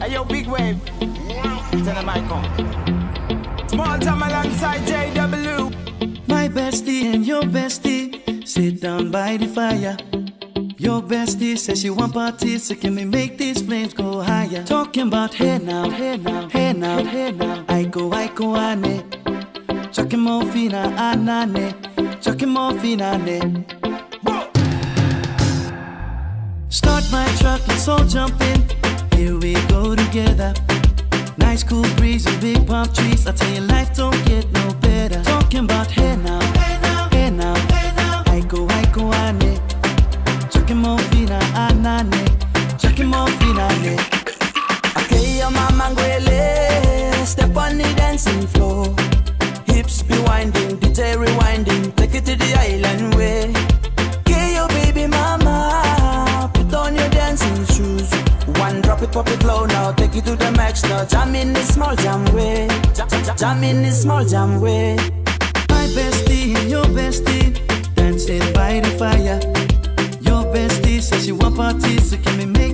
hey, yo, big wave. Tell them I come. Small Jam alongside JW. My bestie and your bestie sit down by the fire. Your bestie says she want parties, so can we make these flames go higher? Talking about hey now, hey now, hey now, hey now. Iko, I go, ane. Chucking more fina, anane. Chucking more fina, Start my truck, let's all jump in. Here we go together. Nice cool breeze and big palm trees. I tell you, life don't get no better. Talking about hey now, hey now, hey now, hey now. Iko, I go, ane. Chucking more fina, anane. Chucking more fina, ne. Okay, Drop it, pop it low now. Take it to the max now. Jam in the small jam way. Jam, jam, in the small jam way. My bestie your bestie dancing by the fire. Your bestie says she want parties, so can we make